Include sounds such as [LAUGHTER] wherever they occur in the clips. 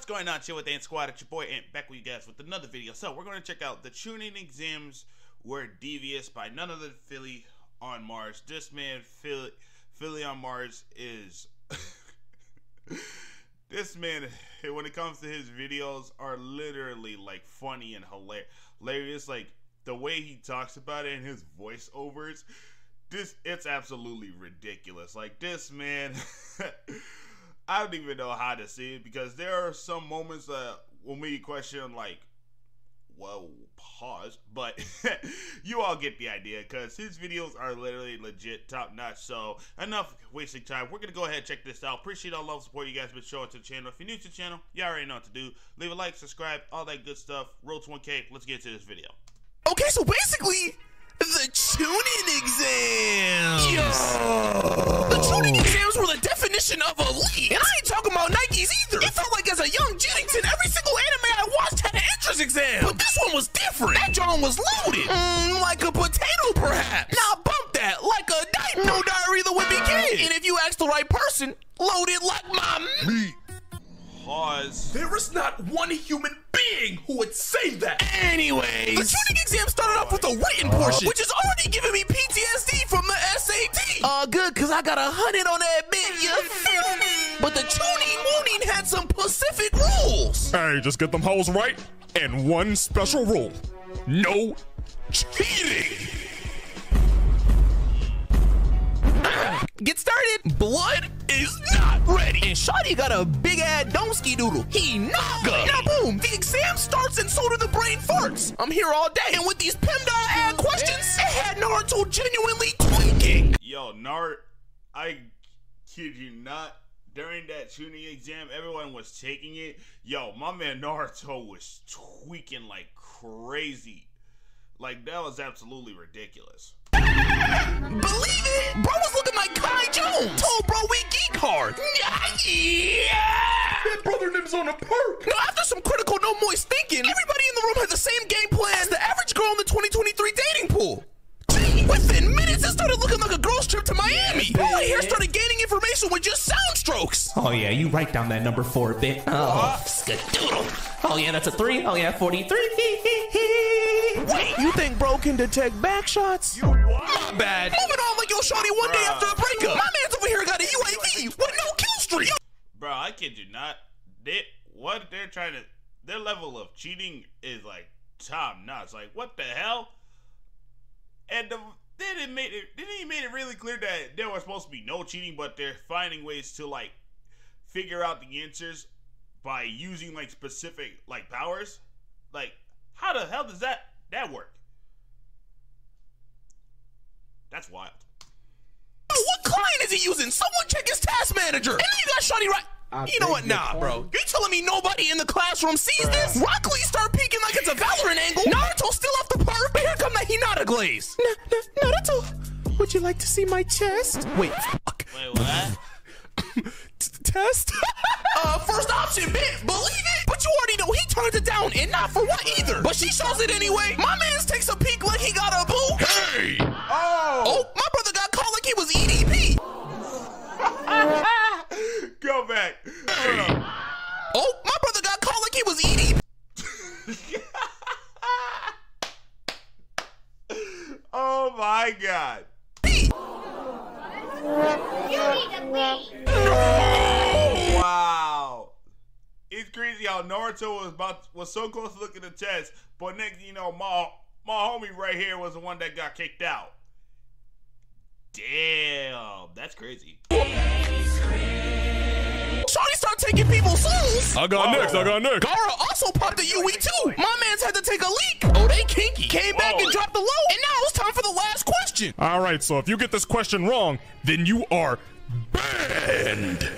What's going on, chill with Ant Squad? It's your boy Ant back with you guys with another video. So we're going to check out the Chunin exams were devious by none other than Philly on Mars. This man, Philly, Philly on Mars, is [LAUGHS] this man. When it comes to his videos, are literally like funny and hilarious. Like the way he talks about it and his voiceovers. This it's absolutely ridiculous. Like this man. [LAUGHS] I don't even know how to say it because there are some moments that when we question like, well, pause, but [LAUGHS] you all get the idea because his videos are literally legit top notch. So enough wasting time. We're gonna go ahead and check this out. Appreciate all love support you guys been showing to the channel. If you're new to the channel, you already know what to do. Leave a like, subscribe, all that good stuff. Road to 1K. Let's get to this video. Okay, so basically, the Chunin exams. Yo. The Chunin exams were the definition of elite. And I ain't talking about Nikes either. It felt like as a young Jennington, every single anime I watched had an entrance exam. But this one was different. That John was loaded. Mm, like a potato, perhaps. Now bump that. Like a diaper. No diary the Wimpy Kid. And if you ask the right person, loaded like my meat. Pause. There is not one human being who would say that. Anyways, the Chunin exam started off with a written portion, which is already giving me PTSD from the SAT. Uh, good, cause I got a hundred on that bit. You feel me? But the Chunin mooning had some specific rules. Hey, just get them holes right, and one special rule: no cheating. Get started. Blood is not ready. And Shotty got a big ass domski doodle. He not good. Now boom, the exam starts and so do the brain farts. I'm here all day. And with these PEMDAS ad questions, it had Naruto genuinely tweaking. Yo, Naruto, I kid you not. During that Chunin exam, everyone was taking it. Yo, my man Naruto was tweaking like crazy. Like, that was absolutely ridiculous. Believe it? Bro was looking like Kai Jones. Told bro we geek hard. [LAUGHS] Yeah. That brother name's on a perk. Now, after some critical no moist thinking, everybody in the room had the same game plan as the average girl in the 2023 dating pool. Within minutes, it started looking like a girl's trip to Miami. Bro right here started gaining information with just sound strokes. Oh yeah, you write down that number four bit. Oh, skadoodle. Oh yeah, that's a three. Oh yeah, 43. [LAUGHS] Wait, you think bro can detect back shots? You My bad. Moving on like yo shorty one day after a breakup. My man's over here got a UAV with no kill streak. Bro, I kid you not. They, what they're trying to, their level of cheating is like top notch. Like, what the hell? And the, they didn't make it. They didn't made it really clear that there was supposed to be no cheating, but they're finding ways to like figure out the answers by using like specific like powers. Like, how the hell does that that work? That's wild. What client is he using? Someone check his task manager. And then you got Shawty right. I you know what? Nah, bro. You telling me nobody in the classroom sees Bruh. this? Rock Lee start peeking like it's a Valorant angle. Naruto still off the perk, but here come the Hinata glaze. N Naruto, would you like to see my chest? Wait, fuck. Wait, what? Test? [LAUGHS] uh, first option, bit. Believe it? But you already know he turned it down, and not for what either. But she shows it anyway. My man's Naruto was about was so close to looking at the test, but next you know, my my homie right here was the one that got kicked out. Damn, that's crazy. Shawty start taking people's souls. I got next. I got next. Gaara also popped a UE too. My man's had to take a leak. Oh, they kinky. Came back and dropped the low. And now it's time for the last question. All right, so if you get this question wrong, then you are banned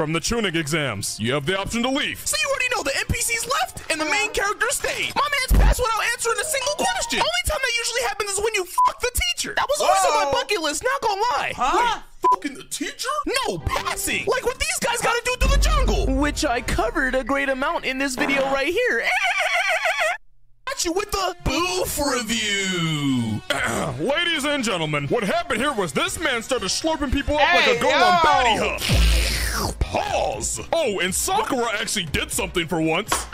from the Chunin exams. You have the option to leave. So you already the NPCs left and the main character stayed. My man's passed without answering a single question. Only time that usually happens is when you fuck the teacher. That was always on my bucket list, not gonna lie. Huh? Wait, fucking the teacher? No, passing. Like what these guys gotta do through the jungle. Which I covered a great amount in this video ah. right here. [LAUGHS] Got you with the boof review. [CLEARS THROAT] Ladies and gentlemen, what happened here was this man started slurping people up Hey, like a girl yo. on Batty Huff. Pause. Oh, and Sakura actually did something for once.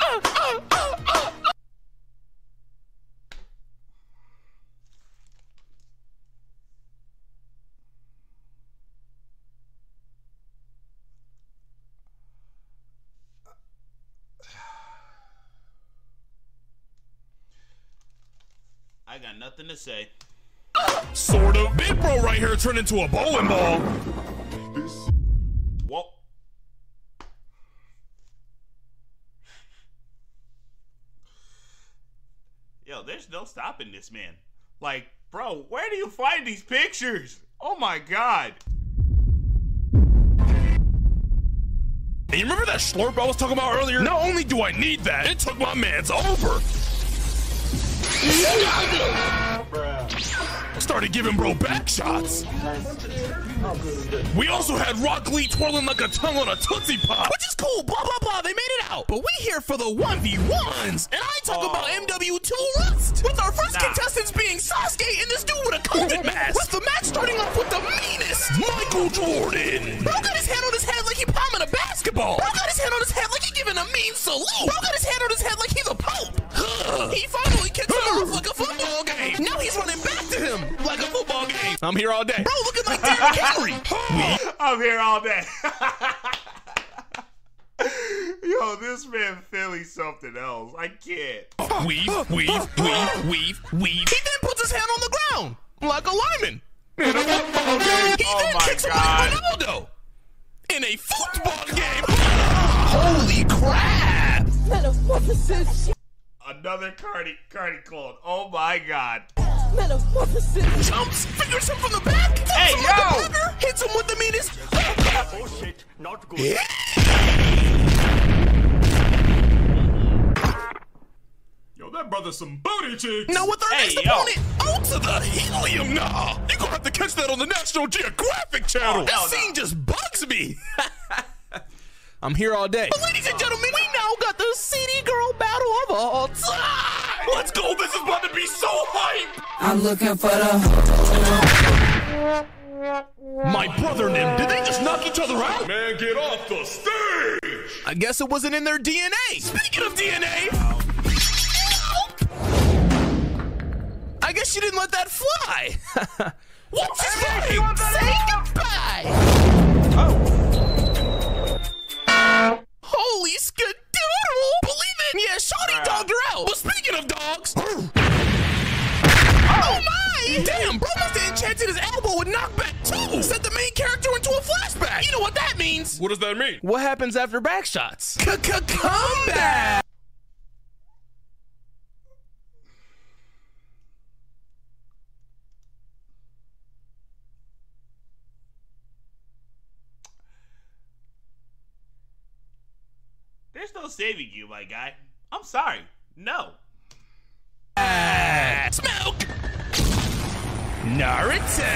I got nothing to say. Sort of. Big bro right here turned into a bowling ball. Yo, there's no stopping this man. Like, bro, where do you find these pictures? Oh my god. And you remember that slurp I was talking about earlier? Not only do I need that, it took my man's over. Started giving bro back shots. We also had Rock Lee twirling like a tongue on a Tootsie Pop. Which is cool, blah blah blah, they made it out. But we here for the 1v1s. And I talk oh. about MW2 Rust. With our first Nah. contestants being Sasuke and this dude with a COVID mask. With the match starting off with the meanest. Michael Jordan. Bro got his hand on his head like he palming a basketball. Bro got his hand on his head like he giving a mean salute. Bro I'm here all day. Bro looking like Derrick Henry. I'm here all day. [LAUGHS] Yo, this man Philly something else. I can't. Weave, weave, weave, weave, weave. He then puts his hand on the ground like a lineman. He Oh then my kicks God. away Ronaldo in a football game. Holy crap! Metamorphosis. Another Cardi Cardi clone. Oh my god. Metamorphosis. Jumps, fingers him from the back. throws Hey, him like a yo! burger, hits him with the meanest. Oh, yo, that brother's some booty cheeks. Now with our Hey, next yo. opponent, out to the helium nah. You gonna have to catch that on the National Geographic Channel. This Hell no. scene just bugs me. [LAUGHS] I'm here all day. But ladies and gentlemen, we now got the CD Girl Battle of all time. Let's go. This is about to be so hype. I'm looking for the. My brother and him, did they just knock each other out? Man, get off the stage. I guess it wasn't in their DNA. Speaking of DNA, I guess you didn't let that fly. [LAUGHS] What's his name? Say goodbye. Holy Shawty dogged her out. But speaking of dogs. oh my! Damn, bro must have enchanted his elbow with knockback too. Sent the main character into a flashback. You know what that means? What does that mean? What happens after back shots? Comeback! There's no saving you, my guy. I'm sorry. No. Smoke! Naruto!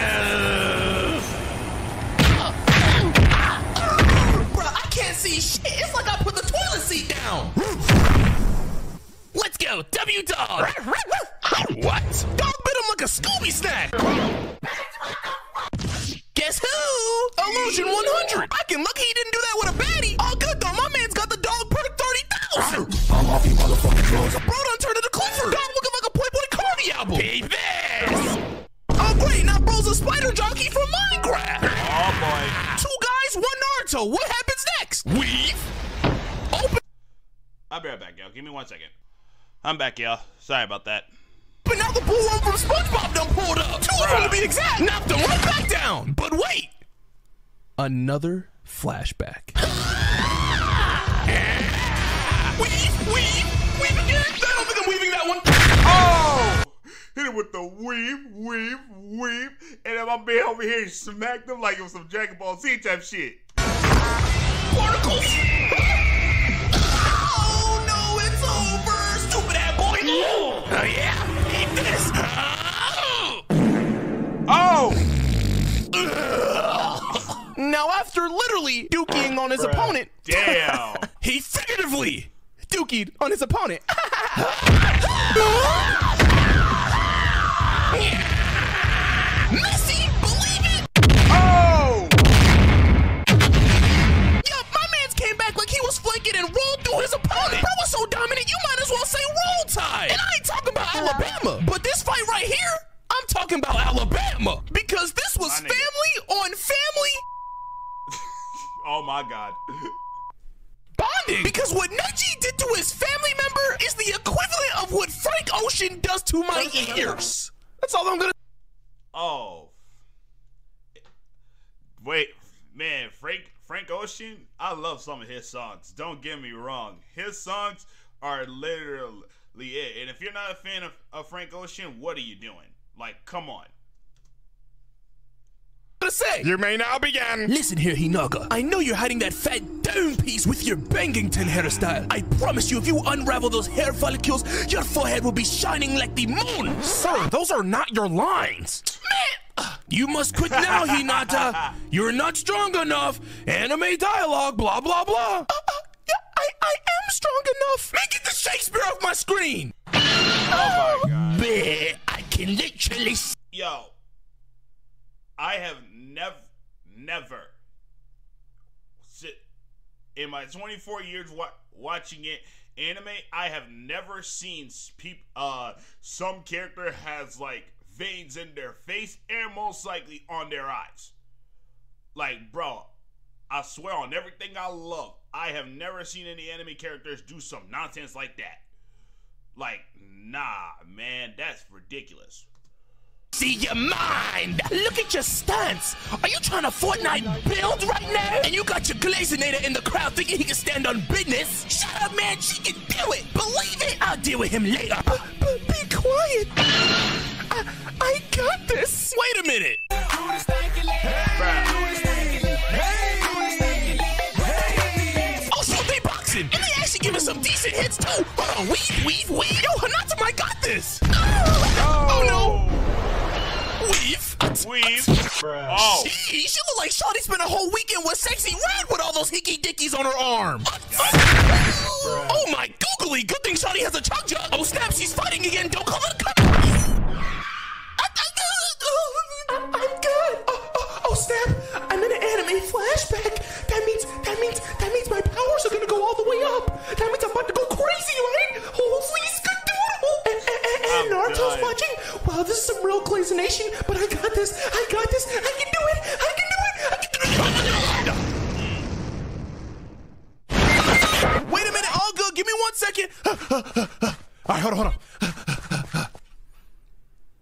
Bruh, I can't see shit. It's like I put the toilet seat down. Let's go, W Dog! what? Dog bit him like a Scooby snack! Guess who? Illusion 100! I can lucky he didn't do that I'm back, y'all. Sorry about that. But now the bull run from SpongeBob done pulled up. Two of them to be exact. Knocked them right back down. But wait. Another flashback. [LAUGHS] weave, weave, weave again. I don't think I'm weaving that one. Oh! Hit it with the weave, weave, weave, and then my man over here smacked him like it was some Dragon Ball Z type shit. After literally dukeying [LAUGHS] on his opponent, Damn! [LAUGHS] [LAUGHS] he figuratively dukeyed on his opponent. Love some of his songs. Don't get me wrong. His songs are literally it. And if you're not a fan of, of Frank Ocean, what are you doing? Like, come on. gonna say. You may now begin. Listen here, Hinata. I know you're hiding that fat down piece with your Bangington hairstyle. I promise you, if you unravel those hair follicles, your forehead will be shining like the moon. Sir, those are not your lines. Man, you must quit now, Hinata. You're not strong enough. Anime dialogue, blah blah blah. Uh, uh, yeah, I, I am strong enough. Man, get the Shakespeare off my screen. Oh my god. Man, I can literally. s- Yo. I have never never sit in my 24 years wa- watching it anime I have never seen peop- uh some character has like veins in their face and most likely on their eyes. Like, bro, I swear on everything I love, I have never seen any anime characters do some nonsense like that. Like, nah, man, that's ridiculous. See your mind. Look at your stance. Are you trying to Fortnite build right now? And you got your Glazinator in the crowd thinking he can stand on business? Shut up, man. She can do it. Believe it. I'll deal with him later. But, but be quiet. I, I got this. Wait a minute. Oh, so they boxing. And they actually giving some decent hits, too. Hold on. Weave, weave, weave. Yo, Hanatama, I got this. Oh, no. Weave. Weave. Oh. Gee, she look like Shawty spent a whole weekend with Sexyy Red with all those hickey dickies on her arm. Oh my googly, good thing Shawty has a chug jug. Oh snap, she's fighting again. Don't call it a oh, oh I'm in an anime flashback. That means, that means, that means my powers are gonna go all the way up. That means I'm about to go crazy, right? Holy skadoodle. Oh, and, and, and, and Naruto's done. watching. Wow, this is some real Glazonation, but I got this. I got this. I can do it. I can do it. I can do it. Wait a minute, all good. Give me one second. all right, hold on, hold on.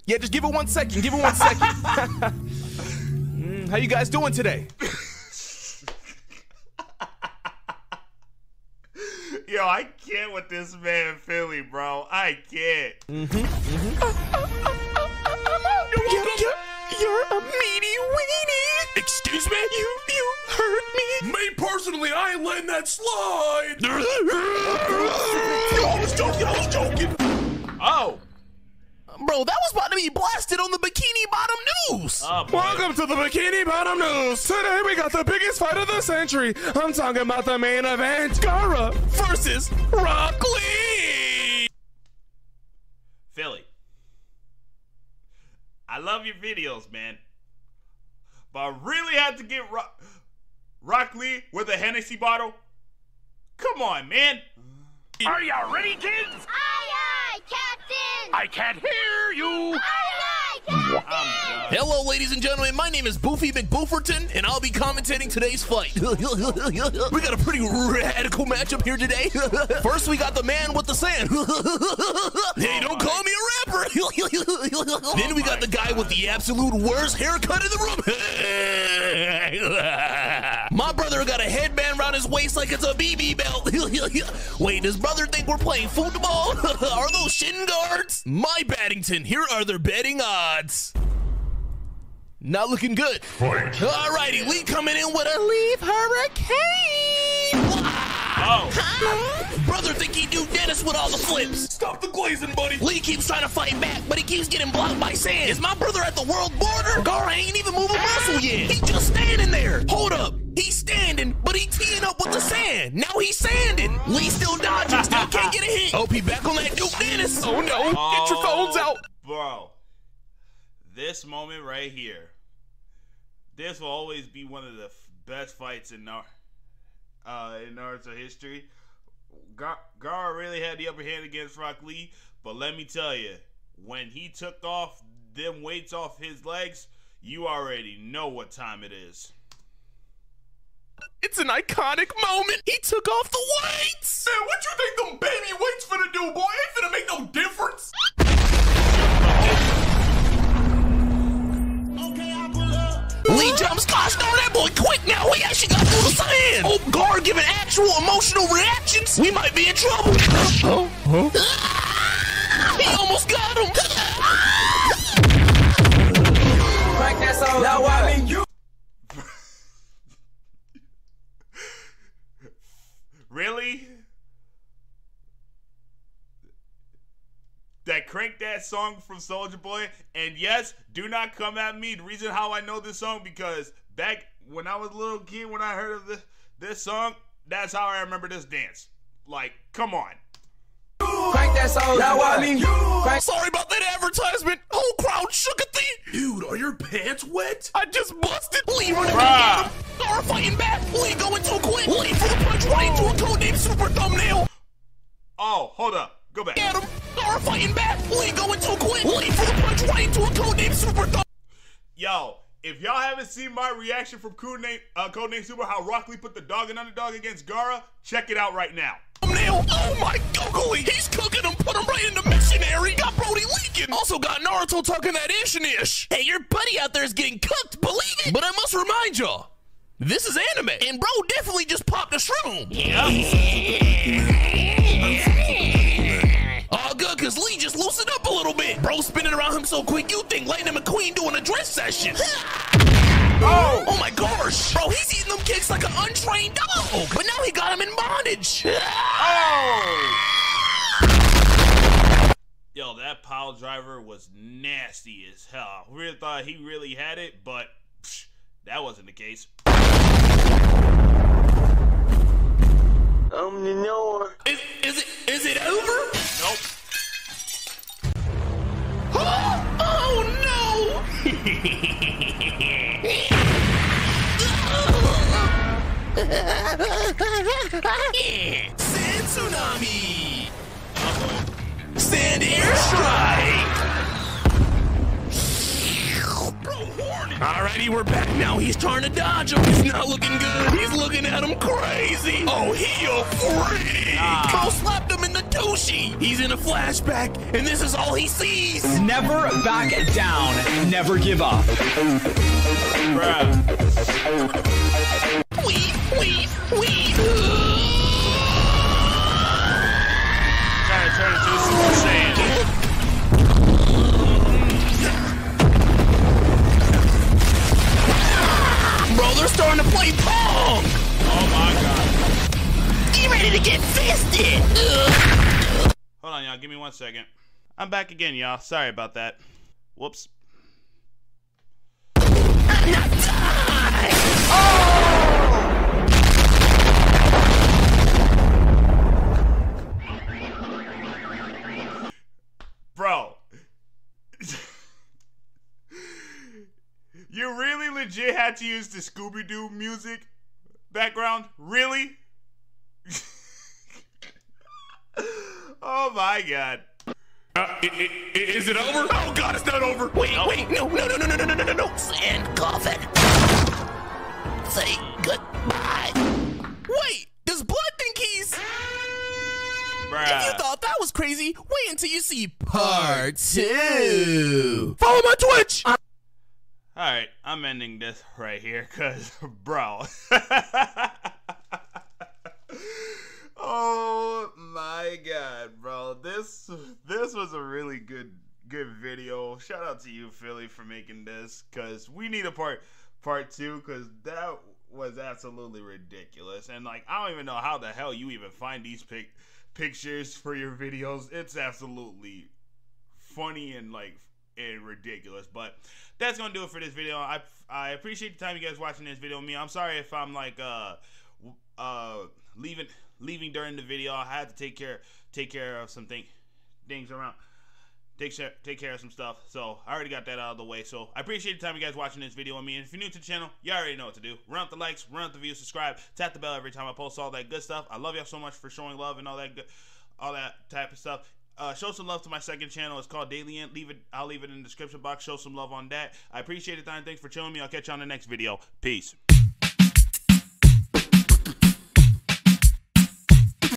Yeah, just give it one second. Give it one second. [LAUGHS] How you guys doing today? [LAUGHS] Yo, I can't with this man Philly, bro. I can't. Mm-hmm, mm-hmm. You're, you're, you're a meaty weenie. Excuse me? You, you hurt me. Me personally, I ain't letting that slide. [LAUGHS] Yo, I was joking. I was joking. Oh. Bro, that was about to be blasted on the Bikini Bottom News. Oh. Welcome to the Bikini Bottom News. Today we got the biggest fight of the century. I'm talking about the main event. Gaara versus Rock Lee. Philly. I love your videos, man. But I really had to get Rock, Rock Lee with a Hennessy bottle. Come on, man. Are y'all ready, kids? Aye, aye, Captain! I can't hear you. Aye, aye, I'm done. Hello, ladies and gentlemen. My name is Boofy McBooferton, and I'll be commentating today's fight. [LAUGHS] we got a pretty radical matchup here today. [LAUGHS] First, we got the man with the sand. [LAUGHS] hey, don't call me a rapper. then we got the guy with the absolute worst haircut in the room. My brother got a around his waist like it's a BB belt. [LAUGHS] Wait, does brother think we're playing football? [LAUGHS] are those shin guards? My Baddington, here are their betting odds. Not looking good. Alrighty, Lee coming in with a leaf hurricane. Oh. Brother think he do Dennis with all the flips. Stop the glazing, buddy. Lee keeps trying to fight back, but he keeps getting blocked by sand. Is my brother at the world border? Gaara ain't even moving a muscle yet. He just standing there. Hold up. He's standing, but he teeing up with the sand. Now he's sanding. Lee still dodging, still [LAUGHS] can't get a hit. Hope he back on that Duke Dennis. Oh no! Get your phones out. Bro, this moment right here, this will always be one of the f- best fights in Nar- uh, in Naruto history. Gar- Gaara really had the upper hand against Rock Lee, but let me tell you, when he took off them weights off his legs, you already know what time it is. It's an iconic moment. He took off the weights. Man, what you think them baby weights finna do, boy? Ain't finna make no difference. Lee jumps, gosh darn that boy quick now. He actually got through the sand. Oh, Gaara giving actual emotional reactions. We might be in trouble. Oh, oh. He almost got him. Now I mean you. Really? That crank that song from Soulja Boy, and yes, do not come at me. The reason how I know this song because back when I was a little kid, when I heard of this this song, that's how I remember this dance. Like, come on. Crank that song. Now I mean you. Crank. Sorry about that advertisement. Whole crowd shook at the. Dude, are your pants wet? I just busted. Lee running Bruh. at. Star fighting back. Lee going too quick. Lee for the punch right into a codename super thumbnail. Oh, hold up. Go back. Get him. Star fighting back. Lee going too quick. Lee for the punch right into a codename super thumb. Yo, if y'all haven't seen my reaction from Codename, uh, Codename Super, how Rock Lee put the dog and underdog against Gaara, check it out right now. thumbnail. Oh my googly. He's cooking him. Put him right in the missionary. Got Brody leaking. Also got Naruto talking that ish and ish. Hey, your buddy out there is getting cooked. Believe it. But I must remind y'all. This is anime, and bro definitely just popped a shroom. Oh, good, cause Lee just loosened up a little bit. Bro spinning around him so quick, you think Lightning McQueen doing a dress session. Oh! [LAUGHS] Oh my gosh! Bro, he's eating them kicks like an untrained dog. But now he got him in bondage. Oh! Yo, that pile driver was nasty as hell. Really thought he really had it, but that wasn't the case. Um, you know. Is, is it is it over? Nope. [GASPS] oh no! [LAUGHS] Sand tsunami! Sand airstrike! Alrighty, we're back now. He's trying to dodge him. He's not looking good. He's looking at him crazy. Oh, he a freak! Ah. Bro slapped him in the tushy. He's in a flashback, and this is all he sees. Never back down. Never give up. Bruh. Starting to play pong. Oh my god. Get ready to get fisted. Hold on, y'all. Give me one second. I'm back again, y'all. Sorry about that. Whoops. I'm Not die. Bro. You really legit had to use the Scooby Doo music background? Really? [LAUGHS] oh my god. Uh, is it over? Oh God, it's not over. Wait, wait, no, no, no, no, no, no, no, no, no, no. Sand coffin. Say goodbye. Wait, does Blood think he's? If you thought that was crazy, wait until you see part two. Follow my Twitch. Alright, I'm ending this right here, cause [LAUGHS] bro. [LAUGHS] oh my god, bro. This this was a really good good video. Shout out to you, Philly, for making this. Cause we need a part part two, cause that was absolutely ridiculous. And like I don't even know how the hell you even find these pic- pictures for your videos. It's absolutely funny and like ridiculous. But that's gonna do it for this video. I I appreciate the time you guys watching this video. Me, I'm sorry if I'm like uh uh leaving leaving during the video. I had to take care take care of some thing, things around. Take take care of some stuff. So I already got that out of the way. So I appreciate the time you guys watching this video. I mean, if you're new to the channel, you already know what to do. Run up the likes, run up the views, subscribe, tap the bell every time I post all that good stuff. I love y'all so much for showing love and all that good, all that type of stuff. Uh, show some love to my second channel. It's called Daily Ant. Leave it. I'll leave it in the description box. Show some love on that. I appreciate it, time. Thanks for chilling me. I'll catch you on the next video. Peace.